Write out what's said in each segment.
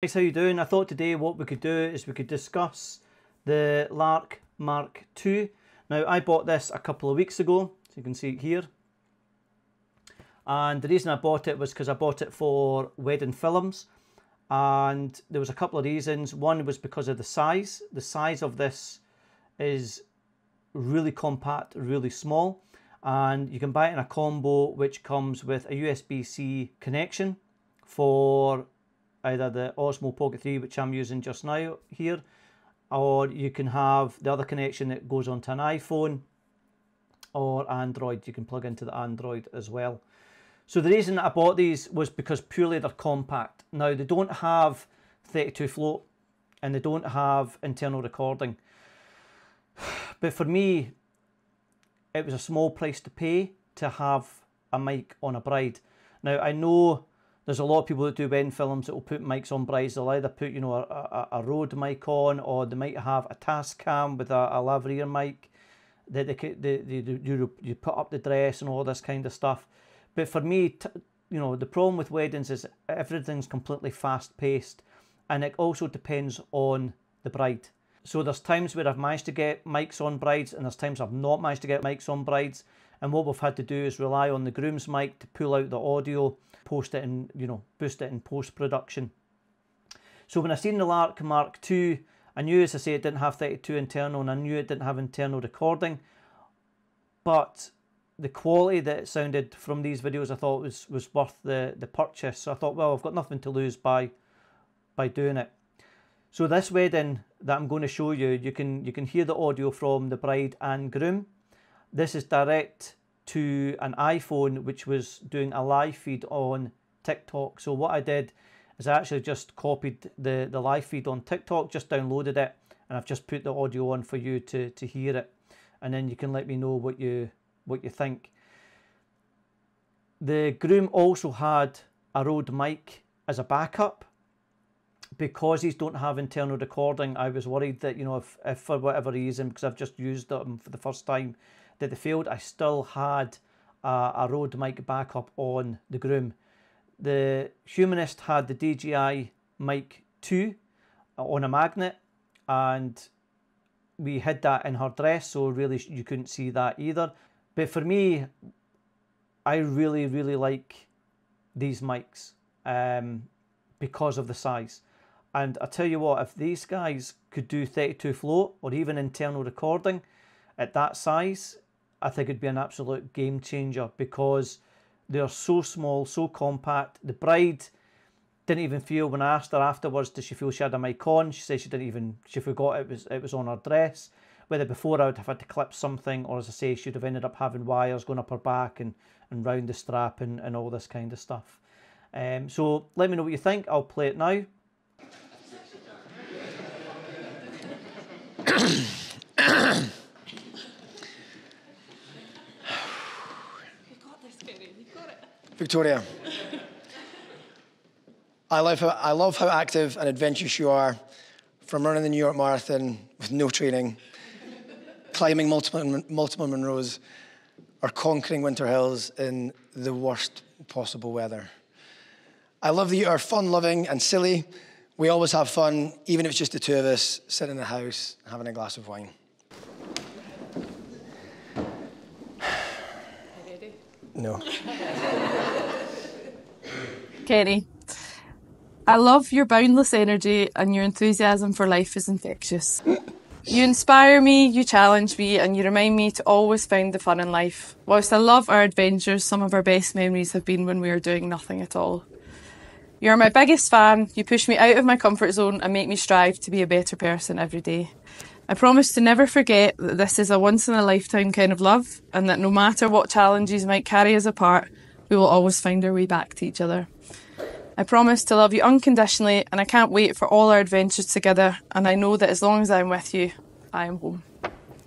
Guys, how you doing? I thought today what we could do is we could discuss the Lark Mark II. Now I bought this a couple of weeks ago, so you can see it here. And the reason I bought it was because I bought it for wedding films. And there was a couple of reasons. One was because of the size. The size of this is really compact, really small. And you can buy it in a combo which comes with a USB-C connection for either the Osmo Pocket 3, which I'm using just now here, or you can have the other connection that goes onto an iPhone or Android. You can plug into the Android as well. So the reason that I bought these was because purely they're compact. Now they don't have 32 float and they don't have internal recording. But for me, it was a small price to pay to have a mic on a bride. Now I know there's a lot of people that do wedding films that will put mics on brides. They'll either put, you know, a, a, a Rode mic on, or they might have a Tascam with a, a lavalier mic that they, they, they, they, you, you put up the dress and all this kind of stuff. But for me, you know, the problem with weddings is everything's completely fast paced, and it also depends on the bride. So there's times where I've managed to get mics on brides, and there's times I've not managed to get mics on brides. And what we've had to do is rely on the groom's mic to pull out the audio post it and you know boost it in post production. So when I seen the Lark Mark II, I knew as I say it didn't have 32 internal and I knew it didn't have internal recording, but the quality that it sounded from these videos I thought was was worth the the purchase. So I thought, well, I've got nothing to lose by by doing it. So this wedding that I'm going to show you, you can you can hear the audio from the bride and groom. This is direct to an iPhone which was doing a live feed on TikTok. So what I did is I actually just copied the, the live feed on TikTok, just downloaded it, and I've just put the audio on for you to, to hear it. And then you can let me know what you what you think. The groom also had a Rode mic as a backup. Because these don't have internal recording, I was worried that, you know, if, if for whatever reason, because I've just used them for the first time, that they failed, I still had a, a Rode mic backup on the Groom. The Humanist had the DJI Mic 2 on a magnet and we hid that in her dress so really you couldn't see that either. But for me, I really, really like these mics um, because of the size. And I tell you what, if these guys could do 32 float or even internal recording at that size, I think it'd be an absolute game changer because they're so small, so compact. The bride didn't even feel when I asked her afterwards, did she feel she had a mic on? She said she didn't even she forgot it was it was on her dress. Whether before I would have had to clip something, or as I say, she'd have ended up having wires going up her back and, and round the strap and, and all this kind of stuff. Um, so let me know what you think. I'll play it now. Victoria. I love, how, I love how active and adventurous you are, from running the New York Marathon with no training, climbing multiple, multiple Munros, or conquering winter hills in the worst possible weather. I love that you are fun loving and silly. We always have fun, even if it's just the two of us sitting in the house having a glass of wine. No. Kenny, I love your boundless energy and your enthusiasm for life is infectious. You inspire me, you challenge me, and you remind me to always find the fun in life. Whilst I love our adventures, some of our best memories have been when we were doing nothing at all. You're my biggest fan, you push me out of my comfort zone and make me strive to be a better person every day. I promise to never forget that this is a once in a lifetime kind of love, and that no matter what challenges might carry us apart, we will always find our way back to each other. I promise to love you unconditionally, and I can't wait for all our adventures together. And I know that as long as I'm with you, I am home.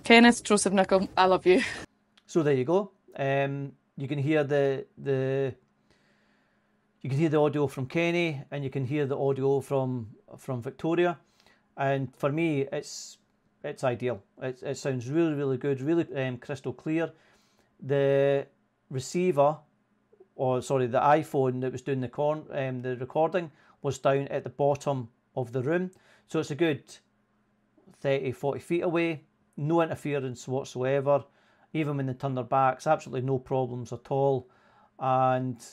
Kenneth Joseph Nichol, I love you. So there you go. Um, you can hear the the you can hear the audio from Kenny, and you can hear the audio from from Victoria. And for me, it's it's ideal. It, it sounds really, really good, really um, crystal clear. The receiver, or sorry, the iPhone that was doing the con, um, the recording was down at the bottom of the room. So it's a good 30, 40 feet away, no interference whatsoever. Even when they turn their backs, absolutely no problems at all. And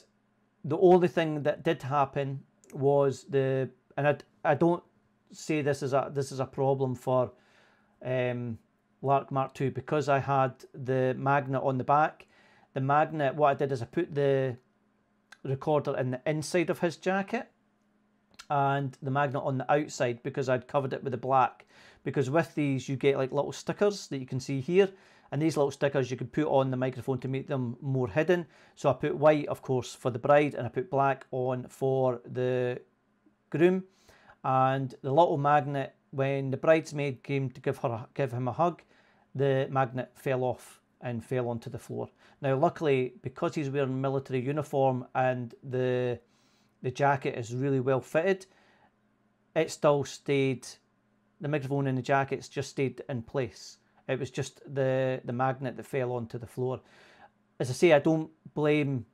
the only thing that did happen was the, and I, I don't say this is a this is a problem for um, Lark Mark II because I had the magnet on the back. The magnet, what I did is I put the recorder in the inside of his jacket and the magnet on the outside because I'd covered it with the black. Because with these, you get like little stickers that you can see here. And these little stickers you can put on the microphone to make them more hidden. So I put white, of course, for the bride, and I put black on for the groom. And the little magnet, when the bridesmaid came to give her give him a hug, the magnet fell off and fell onto the floor. Now, luckily, because he's wearing military uniform and the the jacket is really well fitted, it still stayed. The microphone in the jacket's just stayed in place. It was just the the magnet that fell onto the floor. As I say, I don't blame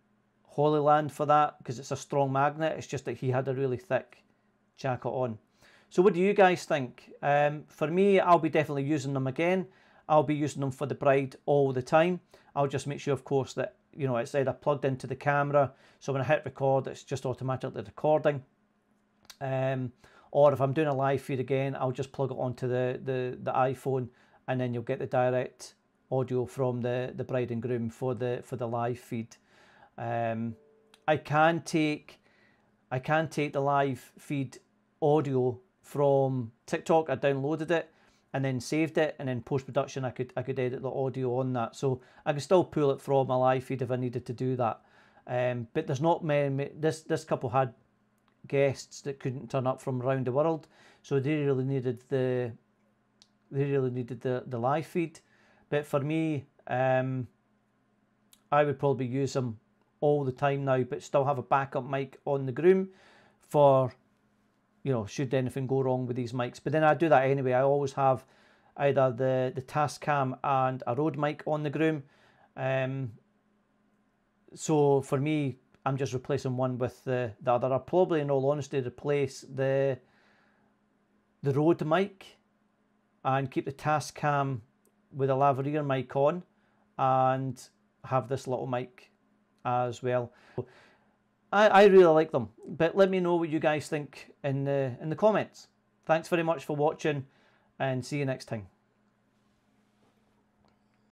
Hollyland for that because it's a strong magnet. It's just that he had a really thick jacket on. So, what do you guys think? Um, for me, I'll be definitely using them again. I'll be using them for the bride all the time. I'll just make sure, of course, that you know it's either plugged into the camera, so when I hit record, it's just automatically recording. Um, or if I'm doing a live feed again, I'll just plug it onto the, the, the iPhone, and then you'll get the direct audio from the, the bride and groom for the for the live feed. Um, I can take I can take the live feed audio from TikTok. I downloaded it and then saved it, and then post production I could I could edit the audio on that. So I could still pull it from my live feed if I needed to do that. Um, but there's not many. This this couple had guests that couldn't turn up from around the world, so they really needed the they really needed the the live feed. But for me, um, I would probably use them all the time now, but still have a backup mic on the groom for you know, should anything go wrong with these mics. But then I do that anyway. I always have either the, the Tascam and a Rode mic on the groom. Um, so for me, I'm just replacing one with the, the other. I'll probably, in all honesty, replace the the Rode mic and keep the Tascam with a lavalier mic on and have this little mic as well. I, I really like them, but let me know what you guys think in the in the comments. Thanks very much for watching, and see you next time.